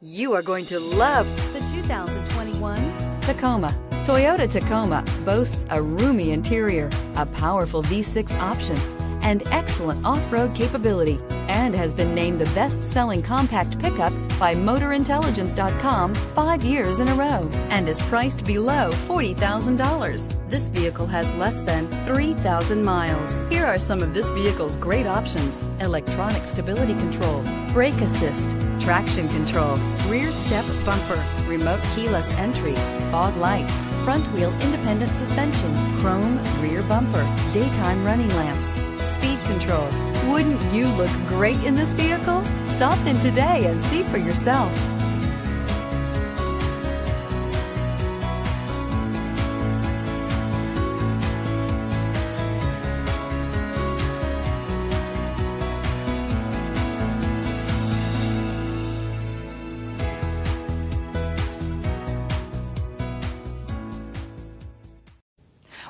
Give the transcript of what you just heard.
You are going to love the 2021 Tacoma. Toyota Tacoma boasts a roomy interior, a powerful V6 option, and excellent off-road capability, and has been named the best-selling compact pickup by MotorIntelligence.com five years in a row, and is priced below $40,000. This vehicle has less than 3,000 miles. Here are some of this vehicle's great options. Electronic stability control, brake assist, traction control, rear step bumper, remote keyless entry, fog lights, front wheel independent suspension, chrome rear bumper, daytime running lamps, speed control. Wouldn't you look great in this vehicle? Stop in today and see for yourself.